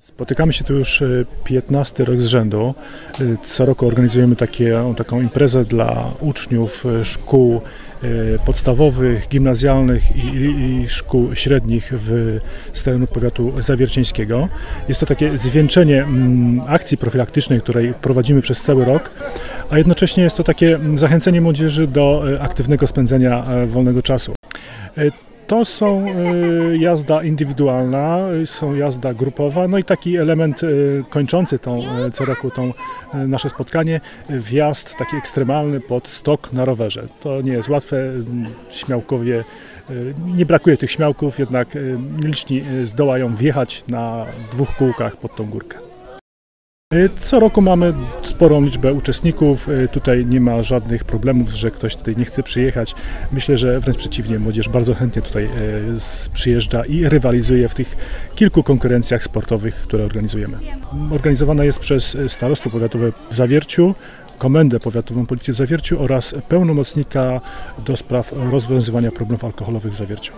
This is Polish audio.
Spotykamy się tu już 15 rok z rzędu. Co roku organizujemy takie, taką imprezę dla uczniów szkół podstawowych, gimnazjalnych i, i szkół średnich w z terenu powiatu zawiercińskiego. Jest to takie zwieńczenie akcji profilaktycznej, której prowadzimy przez cały rok, a jednocześnie jest to takie zachęcenie młodzieży do aktywnego spędzenia wolnego czasu. To są y, jazda indywidualna, y, są jazda grupowa, no i taki element y, kończący tą, co roku tą nasze spotkanie, wjazd taki ekstremalny pod stok na rowerze. To nie jest łatwe, śmiałkowie, nie brakuje tych śmiałków, jednak liczni zdołają wjechać na dwóch kółkach pod tą górkę. E, co roku mamy sporą liczbę uczestników. E, tutaj nie ma żadnych problemów, że ktoś tutaj nie chce przyjechać. Myślę, że wręcz przeciwnie, młodzież bardzo chętnie tutaj e, przyjeżdża i rywalizuje w tych kilku konkurencjach sportowych, które organizujemy. Organizowana jest przez Starostwo Powiatowe w Zawierciu, Komendę Powiatową Policji w Zawierciu oraz pełnomocnika do spraw rozwiązywania problemów alkoholowych w Zawierciu.